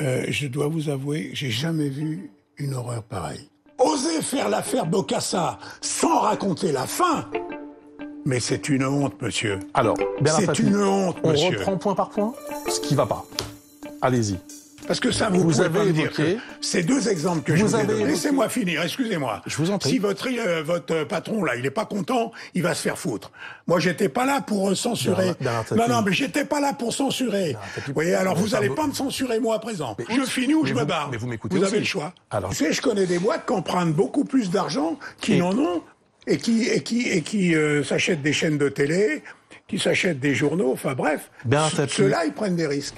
euh, je dois vous avouer, j'ai jamais vu une horreur pareille. Oser faire l'affaire Bocassa sans raconter la fin mais c'est une honte, monsieur. Alors, c'est une honte, monsieur. On reprend point par point ce qui va pas. Allez-y. Parce que ça, vous, vous avez évoqué ces deux exemples que je vous ai donnés. Laissez-moi finir, excusez-moi. Je vous en prie. Si votre, euh, votre patron, là, il est pas content, il va se faire foutre. Moi, j'étais pas là pour censurer. non, non, mais j'étais pas là pour censurer. Vous voyez, alors vous allez pas me censurer, moi, à présent. je finis ou je me barre. Mais vous m'écoutez Vous avez le choix. Alors, vous savez, je connais des boîtes qui empruntent beaucoup plus d'argent qui n'en ont et qui, et qui, et qui euh, s'achètent des chaînes de télé, qui s'achètent des journaux, enfin bref, ceux-là, ils prennent des risques.